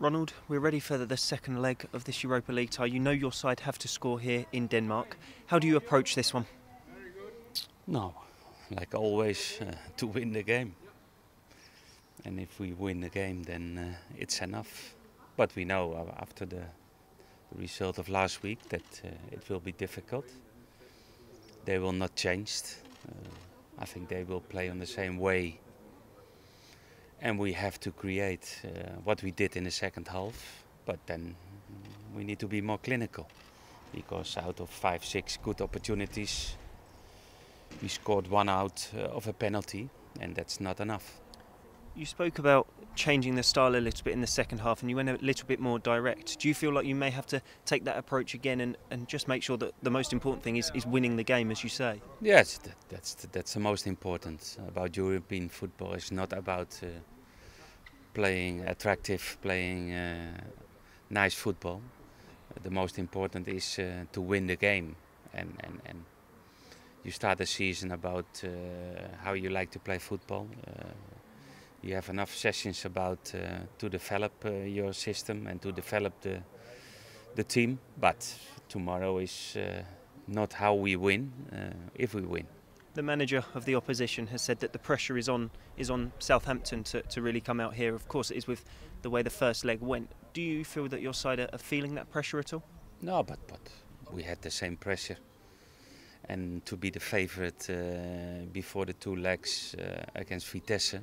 Ronald, we're ready for the second leg of this Europa League tie. You know your side have to score here in Denmark. How do you approach this one? No, like always, uh, to win the game. And if we win the game, then uh, it's enough. But we know uh, after the, result of last week that uh, it will be difficult. They will not change. Uh, I think they will play on the same way and we have to create uh, what we did in the second half but then we need to be more clinical. Because out of five six good opportunities we scored one out uh, of a penalty and that's not enough you spoke about changing the style a little bit in the second half and you went a little bit more direct. Do you feel like you may have to take that approach again and, and just make sure that the most important thing is, is winning the game, as you say? Yes, that, that's, that's the most important about European football. It's not about uh, playing attractive, playing uh, nice football. the most important is uh, to win the game and, and, and you start the season about uh, how you like to play football you have enough sessions about uh, to develop uh, your system and to develop the the team. But tomorrow is uh, not how we win if we win. The manager of the opposition has said that the pressure is on is on Southampton to, to really come out here. Of course, it is with the way the first leg went. Do you feel that your side are feeling that pressure at all? No, but but we had the same pressure and to be the favorite uh, before the two legs uh, against Vitesse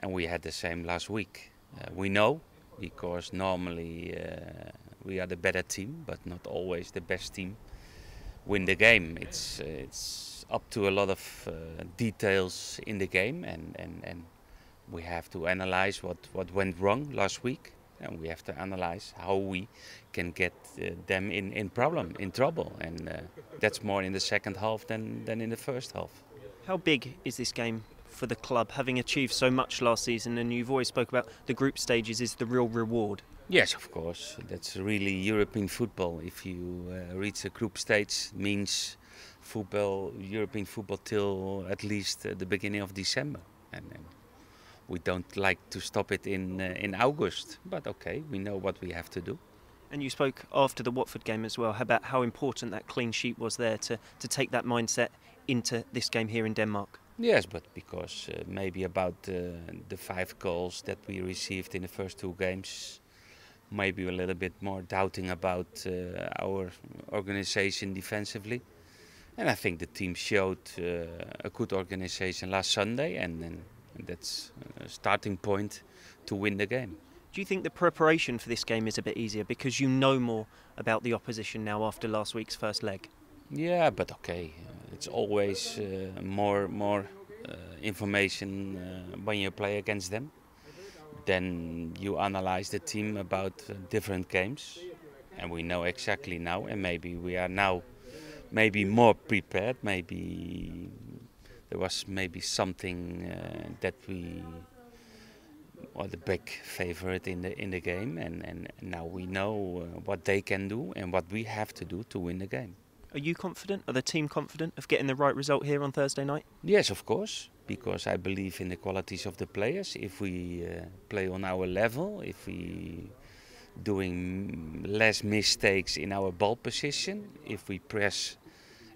and we had the same last week. Uh, we know because normally uh, we are the better team, but not always the best team win the game. It's uh, it's up to a lot of uh, details in the game, and, and, and we have to analyze what, what went wrong last week, and we have to analyze how we can get uh, them in, in problem, in trouble, and uh, that's more in the second half than, than in the first half. How big is this game for the club, having achieved so much last season, and you've always spoke about the group stages is the real reward. Yes, of course. That's really European football. If you uh, reach a group stage, means football, European football till at least uh, the beginning of December, and, and, we don't like to stop it in uh, in August. But okay, we know what we have to do. And you spoke after the Watford game as well about how important that clean sheet was there to, to take that mindset into this game here in Denmark. Yes, but because uh, maybe about uh, the five goals that we received in the first two games, maybe a little bit more doubting about uh, our organization defensively. And I think the team showed uh, a good organization last Sunday, and, and, that's a starting point to win the game. Do you think the preparation for this game is a bit easier because you know more about the opposition now after last week's first leg? Yeah, but okay, it's always uh, more more uh, information uh, when you play against them. Then you analyze the team about different games, and we know exactly now. And maybe we are now maybe more prepared. Maybe there was maybe something that we or the big favorite in the in the game, and, and now we know uh, what they can do and what we have to do to win the game. Are you confident? Are the team confident of getting the right result here on Thursday night? Yes, of course, because I believe in the qualities of the players. If we uh, play on our level, if we doing less mistakes in our ball position, if we press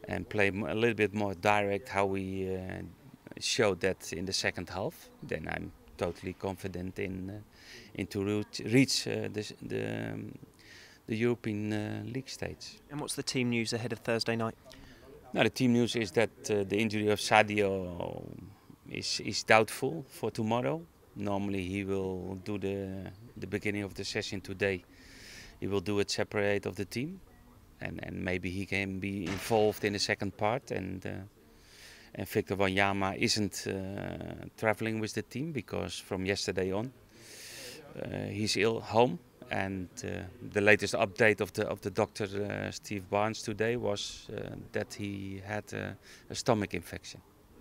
and play a little bit more direct, how we uh, showed that in the second half, then I'm totally confident in uh, in to reach uh, the, the um, the European uh, League stage. And what's the team news ahead of Thursday night? Now the team news is that uh, the injury of Sadio is, is doubtful for tomorrow. Normally he will do the, the beginning of the session today. He will do it separate of the team. And, and maybe he can be involved in the second part. And, uh, and Victor Wanyama isn't uh, traveling with the team because from yesterday on uh, he's ill home and uh, the latest update of the of the doctor uh, Steve Barnes today was uh, that he had a stomach infection.